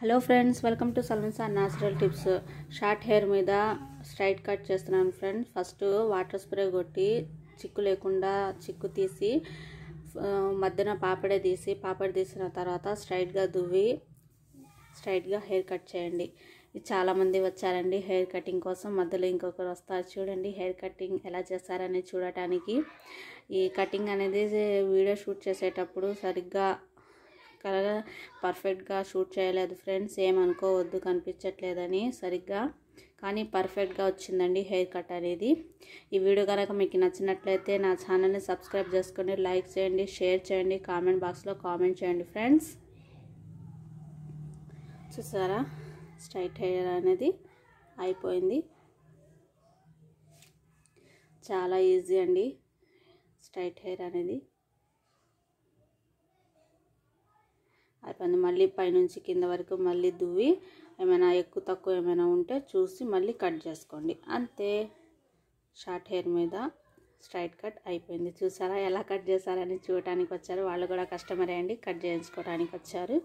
Hello friends welcome to సల్మన్సా natural tips short hair మీద straight cut చేస్తున్నాను friends first water spray కొట్టి చిక్కు లేకుండా చిక్కు తీసి మధ్యన పాపడే తీసి పాపడ తీసిన తర్వాత స్ట్రైట్గా దువ్వి స్ట్రైట్గా హెయిర్ కట్ చేయండి. చాలామంది వచ్చారండి హెయిర్ కటింగ్ కోసం. మధ్యలో ఇంకొకరు వస్తారు చూడండి హెయిర్ కటింగ్ ఎలా చేస్తారని చూడటానికి. ఈ కటింగ్ అనేది వీడియో షూట్ చేసేటప్పుడు సరిగ్గా కరెక్ట్గా పర్ఫెక్ట్గా షూట్ చేయలేదు ఫ్రెండ్స్. ఏమనుకోవద్దు కనిపించట్లేదని సరిగ్గా. కానీ పర్ఫెక్ట్గా వచ్చిందండి హెయిర్ కట్ అనేది. ఈ వీడియో కనుక మీకు నచ్చినట్లయితే నా ఛానల్ని సబ్స్క్రైబ్ చేసుకొని లైక్ చేయండి షేర్ చేయండి కామెంట్ బాక్స్లో కామెంట్ చేయండి ఫ్రెండ్స్. చూసారా? స్ట్రైట్ హెయిర్ అనేది అయిపోయింది. చాలా ఈజీ అండి స్ట్రైట్ హెయిర్ అనేది. అయిపోయింది మళ్ళీ పైనుంచి కింద వరకు మళ్ళీ దువ్వి ఏమైనా ఎక్కువ తక్కువ ఏమైనా ఉంటే చూసి మళ్ళీ కట్ చేసుకోండి. అంతే. షార్ట్ హెయిర్ మీద స్ట్రైట్ కట్ అయిపోయింది. చూసారా ఎలా కట్ చేశారని చూడటానికి వచ్చారు. వాళ్ళు కూడా కస్టమరే అండి. కట్ చేయించుకోవడానికి వచ్చారు.